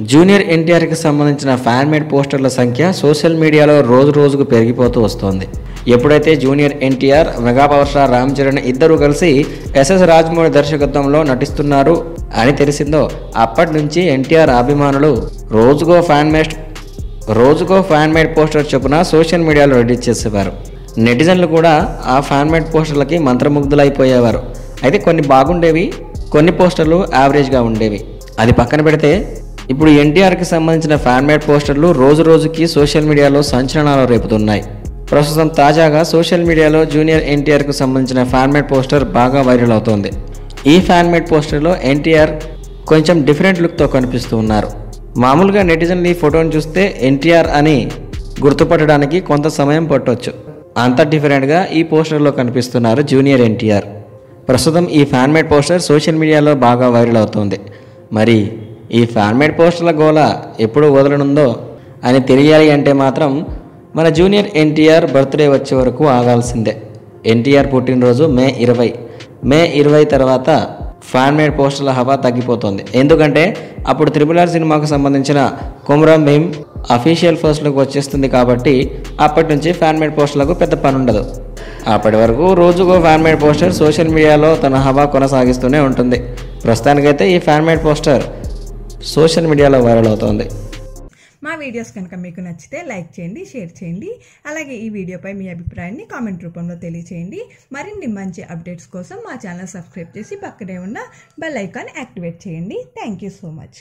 Junior ఎన్టీఆర్కి సంబంధించిన fan made పోస్టర్ల సంఖ్య సోషల్ మీడియాలో రోజు రోజుకు పెరిగిపోతూ వస్తోంది. ఎప్పుడైతే junior NTR mega power star Ram Charan ఇద్దరు కలిసి ఎస్ఎస్ రాజమౌళి దర్శకత్వంలో నటిస్తున్నారు అని తెలిసిందో అప్పటి నుంచి ఎన్టీఆర్ అభిమానులు రోజుకో ఫ్యాన్ మేడ్ రోజుకో ఫ్యాన్ మేడ్ పోస్టర్ చొప్పున సోషల్ మీడియాలో రెడీ చేసేవారు. నెటిజన్లు కూడా ఆ ఫ్యాన్ మేడ్ పోస్టర్లకి మంత్రముగ్ధులైపోయేవారు. అయితే కొన్ని బాగుండేవి కొన్ని పోస్టర్లు యావరేజ్గా ఉండేవి. అది పక్కన పెడితే ఇప్పుడు ఎన్టీఆర్కి సంబంధించిన ఫ్యాన్ మేడ్ పోస్టర్లు రోజు రోజుకి సోషల్ మీడియాలో సంచలనాలు రేపుతున్నాయి. ప్రస్తుతం తాజాగా సోషల్ మీడియాలో జూనియర్ ఎన్టీఆర్కు సంబంధించిన ఫ్యాన్ మేడ్ పోస్టర్ బాగా వైరల్ అవుతోంది. ఈ ఫ్యాన్ మేడ్ పోస్టర్లో ఎన్టీఆర్ కొంచెం డిఫరెంట్ లుక్తో కనిపిస్తూ ఉన్నారు. మామూలుగా నెటిజన్లు ఈ ఫోటోను చూస్తే ఎన్టీఆర్ అని గుర్తుపట్టడానికి కొంత సమయం పట్టవచ్చు అంత డిఫరెంట్గా ఈ పోస్టర్లో కనిపిస్తున్నారు జూనియర్ ఎన్టీఆర్. ప్రస్తుతం ఈ ఫ్యాన్ మేడ్ పోస్టర్ సోషల్ మీడియాలో బాగా వైరల్ అవుతుంది. మరి ఈ ఫ్యాన్మేడ్ పోస్టుల పోస్టర్ల గోల ఎప్పుడు వదలనుందో అని తెలియాలి అంటే మాత్రం మన జూనియర్ ఎన్టీఆర్ బర్త్డే వచ్చే వరకు ఆగాల్సిందే. ఎన్టీఆర్ పుట్టినరోజు మే ఇరవై. మే ఇరవై తర్వాత ఫ్యాన్మేడ్ పోస్టుల పోస్టర్ల హవా తగ్గిపోతుంది. ఎందుకంటే అప్పుడు త్రిబుల్ ఆర్ సినిమాకు సంబంధించిన కుమరం భీమ్ అఫీషియల్ ఫస్ట్లోకి వచ్చేస్తుంది కాబట్టి అప్పటి నుంచి ఫ్యాన్మేడ్ పోస్టులకు పోస్టర్లకు పెద్ద పని ఉండదు. అప్పటి వరకు రోజుకో ఫ్యాన్మేడ్ పోస్టర్ సోషల్ మీడియాలో తన హవా కొనసాగిస్తూనే ఉంటుంది. ప్రస్తుతానికైతే ఈ ఫ్యాన్మేడ్ పోస్టర్ సోషల్ మీడియాలో వైరల్ అవుతోంది. మా వీడియోస్ కనుక మీకు నచ్చితే లైక్ చేయండి షేర్ చేయండి. అలాగే ఈ వీడియోపై మీ అభిప్రాయాన్ని కామెంట్ రూపంలో తెలియచేయండి. మరిన్ని మంచి అప్డేట్స్ కోసం మా ఛానల్ సబ్స్క్రైబ్ చేసి పక్కనే ఉన్న బెల్ ఐకాన్ యాక్టివేట్ చేయండి. Thank you so much.